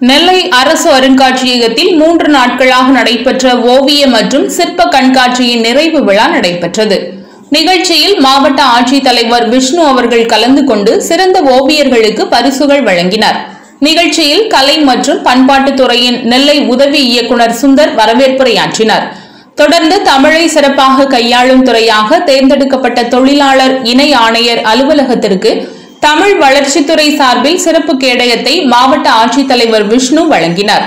நெல்லை அரசு அருங்காட்சியகத்தில் மூன்று நாட்களாக நடைபெற்ற ஓவிய மற்றும் சிற்ப கண்காட்சியின் நிறைவு விழா நடைபெற்றது. நிகழ்ச்சியில் மாவட்ட ஆட்சித்தலைவர் விஷ்ணு அவர்கள் கலந்து கொண்டு சிறந்த ஓவியர்களுக்கு பரிசுகள் வழங்கினார். நிகழ்ச்சியில் கலை மற்றும் பண்பாட்டுத்துறையின் நெல்லை உதவி இயக்குனர் சுந்தர் வரவேற்புரையாற்றினார். தொடர்ந்து தமிழை சிறப்பாக கையாளும் துறையாக தேர்ந்தெடுக்கப்பட்ட தொழிலாளர் இணை ஆணையர் அலுவலகத்திற்கு தமிழ் வளர்ச்சித்துறை சார்பில் சிறப்பு கேடயத்தை மாவட்ட ஆட்சித்தலைவர் விஷ்ணு வழங்கினார்.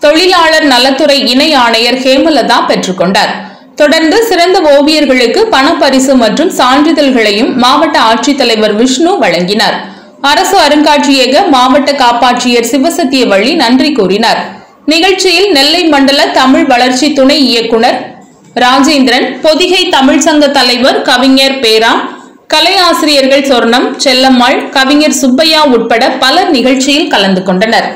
தொழிலாளர் நலத்துறை இணை ஆணையர் ஹேமலதா பெற்றுக்கொண்டார் தொடர்ந்து சிறந்த ஓவியர்களுக்கு பணப்பரிசு மற்றும் சான்றிதழ்களையும் மாவட்ட ஆட்சித்தலைவர் விஷ்ணு வழங்கினார். அரசு அருங்காட்சியக மாவட்ட காப்பாட்சியர் வழி நன்றி கூறினார். நிகழ்ச்சியில் நெல்லை மண்டல தமிழ் வளர்ச்சி துணை இயக்குனர் ராஜேந்திரன் பொதிகை தமிழ்ச்சங்க தலைவர் கவிஞர் பேராம் கலை ஆசிரியர்கள் சொர்ணம் செல்லம்மாள் கவிஞர் சுப்பையா உட்பட பலர் நிகழ்ச்சியில் கலந்து கொண்டனர்.